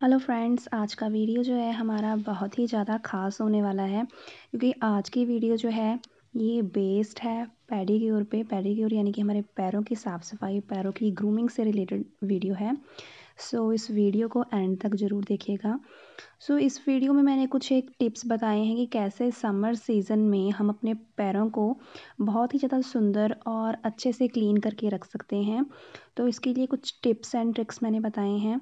Hello friends आज का video जो है हमारा बहुत ही ज़्यादा ख़ास होने वाला है क्योंकि आज की वीडियो जो है ये बेस्ड है पेडीक्योर पे। पेडीक्योर यानी कि हमारे पैरों की साफ़ सफ़ाई पैरों की ग्रूमिंग से रिलेटेड वीडियो है। सो so, इस वीडियो को एंड तक ज़रूर देखिएगा। सो so, इस वीडियो में मैंने कुछ एक टिप्स बताए हैं कि कैसे समर सीज़न में हम अपने पैरों को बहुत ही ज़्यादा सुंदर और अच्छे से क्लीन करके रख सकते हैं। तो इसके लिए कुछ टिप्स एंड ट्रिक्स मैंने बताए हैं।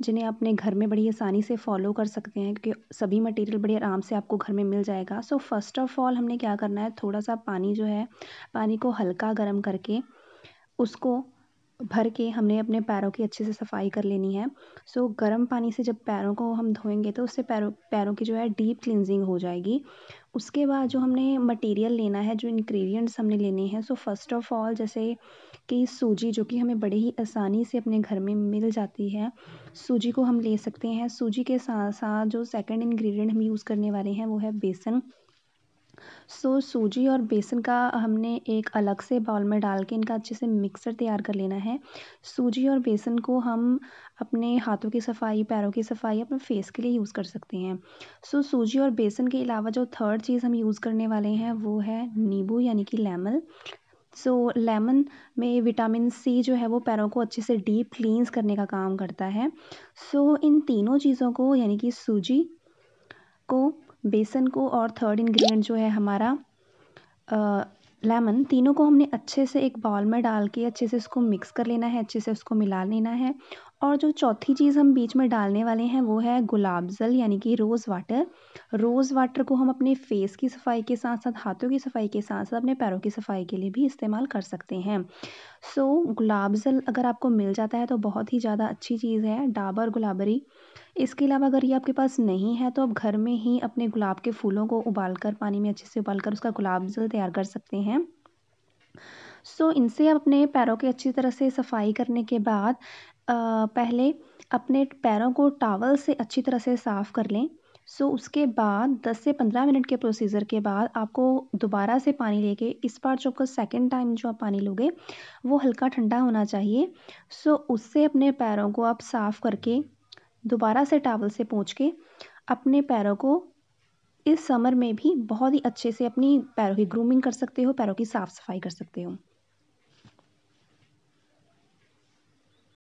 जिन्हें अपने घर में बड़ी आसानी से फॉलो कर सकते हैं, क्योंकि सभी मटेरियल बड़े आराम से आपको घर में मिल जाएगा। सो फ़र्स्ट ऑफ़ ऑल हमने क्या करना है? थोड़ा सा पानी जो है, पानी को हल्का गर्म करके उसको भर के हमने अपने पैरों की अच्छे से सफ़ाई कर लेनी है। सो गर्म पानी से जब पैरों को हम धोएँगे तो उससे पैरों पैरों की जो है डीप क्लिनजिंग हो जाएगी। उसके बाद जो हमने मटेरियल लेना है, जो इंग्रेडिएंट्स हमने लेने हैं सो फ़र्स्ट ऑफ़ ऑल जैसे कि सूजी जो कि हमें बड़े ही आसानी से अपने घर में मिल जाती है, सूजी को हम ले सकते हैं। सूजी के साथ साथ जो सेकंड इंग्रेडिएंट हम यूज़ करने वाले हैं वो है बेसन। सो सूजी और बेसन का हमने एक अलग से बाउल में डाल के इनका अच्छे से मिक्सर तैयार कर लेना है। सूजी और बेसन को हम अपने हाथों की सफ़ाई पैरों की सफ़ाई अपने फेस के लिए यूज़ कर सकते हैं। सो सूजी और बेसन के अलावा जो थर्ड चीज़ हम यूज़ करने वाले हैं वो है नींबू यानी कि लेमन सो so, लेमन में विटामिन सी जो है वो पैरों को अच्छे से डीप क्लींस करने का काम करता है। सो so, इन तीनों चीज़ों को यानी कि सूजी को बेसन को और थर्ड इंग्रेडिएंट जो है हमारा लेमन तीनों को हमने अच्छे से एक बाउल में डाल के अच्छे से उसको मिक्स कर लेना है अच्छे से उसको मिला लेना है। और जो चौथी चीज़ हम बीच में डालने वाले हैं वो है गुलाब जल यानी कि रोज़ वाटर रोज़ वाटर को हम अपने फेस की सफ़ाई के साथ साथ हाथों की सफ़ाई के साथ साथ अपने पैरों की सफ़ाई के लिए भी इस्तेमाल कर सकते हैं। सो so, गुलाब जल अगर आपको मिल जाता है तो बहुत ही ज़्यादा अच्छी चीज़ है डाबर गुलाबरी। इसके अलावा अगर ये आपके पास नहीं है तो आप घर में ही अपने गुलाब के फूलों को उबाल कर पानी में अच्छे से उबाल कर उसका गुलाब जल तैयार कर सकते हैं। सो so, इनसे आप अपने पैरों की अच्छी तरह से सफ़ाई करने के बाद आ, पहले अपने पैरों को टावल से अच्छी तरह से साफ़ कर लें। सो so, उसके बाद 10 से 15 मिनट के प्रोसीजर के बाद आपको दोबारा से पानी लेके इस बार जो आपका सेकेंड टाइम जो आप पानी लोगे वो हल्का ठंडा होना चाहिए। सो so, उससे अपने पैरों को आप साफ़ करके दोबारा से टावल से पहुँच के अपने पैरों को इस समर में भी बहुत ही अच्छे से अपनी पैरों की ग्रूमिंग कर सकते हो, पैरों की साफ़ सफ़ाई कर सकते हो।